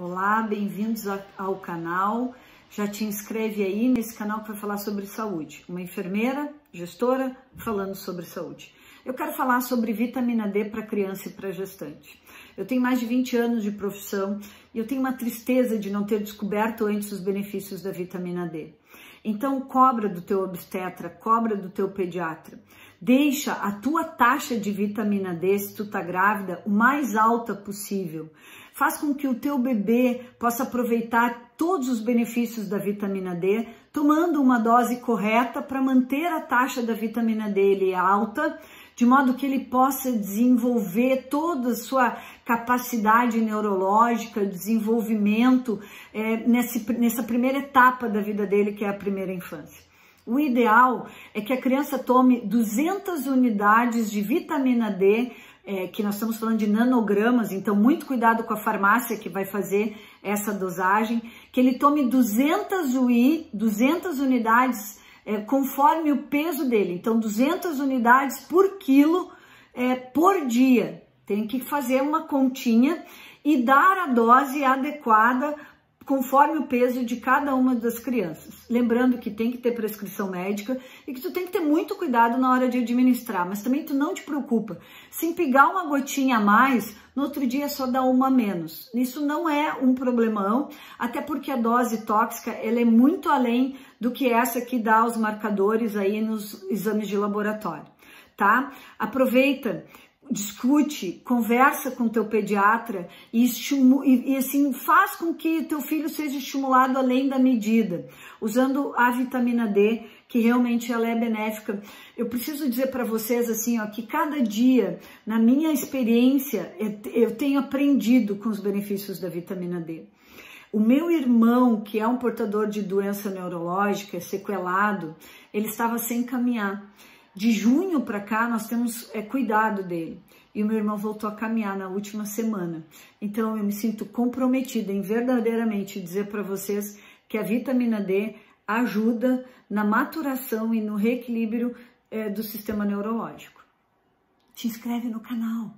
Olá, bem-vindos ao canal. Já te inscreve aí nesse canal que vai falar sobre saúde. Uma enfermeira, gestora, falando sobre saúde. Eu quero falar sobre vitamina D para criança e para gestante. Eu tenho mais de 20 anos de profissão e eu tenho uma tristeza de não ter descoberto antes os benefícios da vitamina D. Então, cobra do teu obstetra, cobra do teu pediatra. Deixa a tua taxa de vitamina D, se tu tá grávida, o mais alta possível. Faz com que o teu bebê possa aproveitar todos os benefícios da vitamina D, tomando uma dose correta para manter a taxa da vitamina D alta, de modo que ele possa desenvolver toda a sua capacidade neurológica, desenvolvimento é, nessa, nessa primeira etapa da vida dele, que é a primeira infância. O ideal é que a criança tome 200 unidades de vitamina D, é, que nós estamos falando de nanogramas, então muito cuidado com a farmácia que vai fazer essa dosagem, que ele tome 200 UI, 200 unidades é, conforme o peso dele, então 200 unidades por quilo é, por dia. Tem que fazer uma continha e dar a dose adequada conforme o peso de cada uma das crianças. Lembrando que tem que ter prescrição médica e que tu tem que ter muito cuidado na hora de administrar, mas também tu não te preocupa. Se empigar uma gotinha a mais, no outro dia só dá uma a menos. Isso não é um problemão, até porque a dose tóxica ela é muito além do que essa que dá os marcadores aí nos exames de laboratório, tá? Aproveita discute, conversa com teu pediatra e, e, e, assim faz com que teu filho seja estimulado além da medida, usando a vitamina D, que realmente ela é benéfica. Eu preciso dizer para vocês assim, ó, que cada dia, na minha experiência, eu tenho aprendido com os benefícios da vitamina D. O meu irmão, que é um portador de doença neurológica, sequelado, ele estava sem caminhar de junho para cá nós temos é, cuidado dele. E o meu irmão voltou a caminhar na última semana. Então eu me sinto comprometida em verdadeiramente dizer para vocês que a vitamina D ajuda na maturação e no reequilíbrio é, do sistema neurológico. Te inscreve no canal.